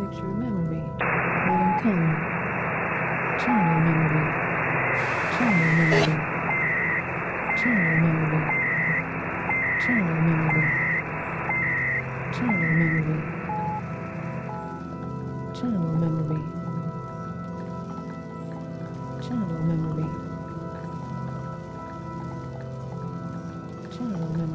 Picture memory. Item color. Channel memory. Channel memory. Channel memory. Channel memory. Channel memory. Channel memory. Channel memory. Channel memory.